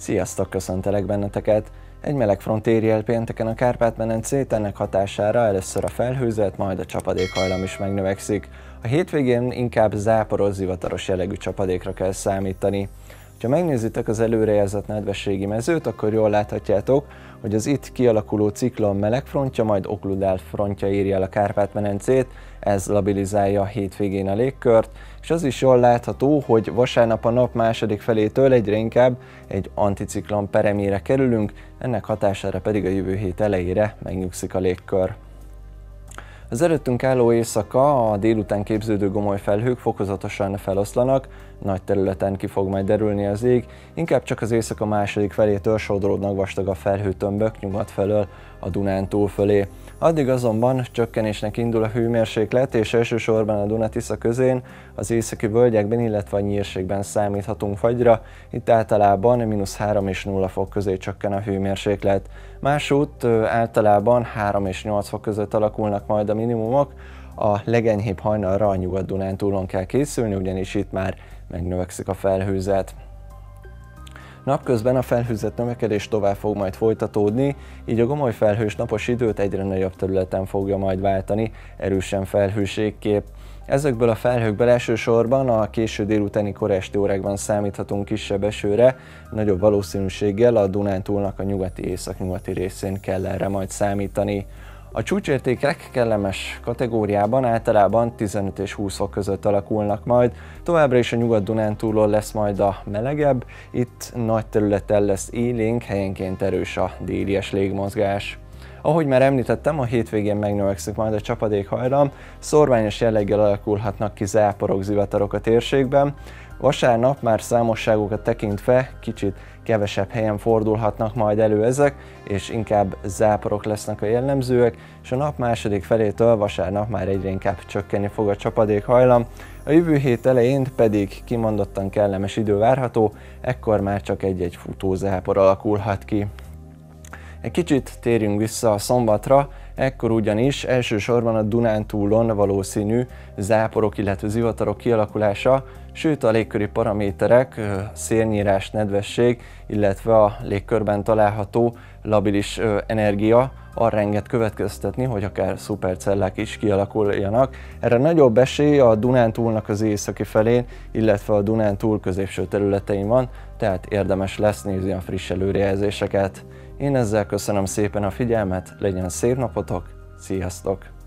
Sziasztok, köszöntelek benneteket! Egy meleg front éri pénteken a Kárpát-medencét, ennek hatására először a felhőzet, majd a csapadékhajlam is megnövekszik. A hétvégén inkább záporos, zivataros jellegű csapadékra kell számítani. Ha megnézitek az előrejelzett nedvességi mezőt, akkor jól láthatjátok, hogy az itt kialakuló ciklon melegfrontja, majd okludál frontja írja el a Kárpát-medencét, ez labilizálja a hétvégén a légkört, és az is jól látható, hogy vasárnap a nap második felétől egyre inkább egy anticiklon peremére kerülünk, ennek hatására pedig a jövő hét elejére megnyugszik a légkör. Az előttünk álló éjszaka a délután képződő gomoly felhők fokozatosan feloszlanak, nagy területen ki fog majd derülni az ég, inkább csak az éjszaka második felétől sodródnak a felhőtömbök nyugat felől a Dunántúl fölé. Addig azonban csökkenésnek indul a hőmérséklet, és elsősorban a Dunatisza közén, az északi völgyekben, illetve a nyírségben számíthatunk fagyra. Itt általában mínusz 3 és 0 fok közé csökken a hőmérséklet. Másút általában 3 és 8 fok között alakulnak majd a minimumok, a legenyhébb hajnalra a Nyugat-Dunántúlon kell készülni, ugyanis itt már megnövekszik a felhőzet. Napközben a felhőzet növekedés tovább fog majd folytatódni, így a gomoly felhős napos időt egyre nagyobb területen fogja majd váltani, erősen felhőségkép. Ezekből a felhőkből elsősorban a késő délutáni koresti órákban számíthatunk kisebb esőre, nagyobb valószínűséggel a Dunántúlnak a nyugati északnyugati részén kell erre majd számítani. A csúcsértékek kellemes kategóriában általában 15 és 20 fok között alakulnak majd, továbbra is a Nyugat-Dunántúlon lesz majd a melegebb, itt nagy területen lesz élénk, helyenként erős a délies légmozgás. Ahogy már említettem, a hétvégén megnövekszik majd a csapadékhajlam, szorványos jelleggel alakulhatnak ki záporok, zivatarok a térségben, Vasárnap már számosságokat tekintve kicsit kevesebb helyen fordulhatnak majd elő ezek, és inkább záporok lesznek a jellemzőek, és a nap második felétől vasárnap már egyre inkább csökkenni fog a csapadékhajlam. A jövő hét elején pedig kimondottan kellemes idő várható, ekkor már csak egy-egy futózápor alakulhat ki. Egy kicsit térjünk vissza a szombatra, ekkor ugyanis elsősorban a Dunántúlon valószínű záporok, illetve zivatarok kialakulása, sőt a légköri paraméterek, szélnyírás, nedvesség, illetve a légkörben található labilis energia arra enged következtetni, hogy akár szupercellák is kialakuljanak. Erre nagyobb esély a Dunántúlnak az északi felén, illetve a Dunántúl középső területein van, tehát érdemes lesz nézni a friss előrejelzéseket. Én ezzel köszönöm szépen a figyelmet, legyen szép napotok, sziasztok!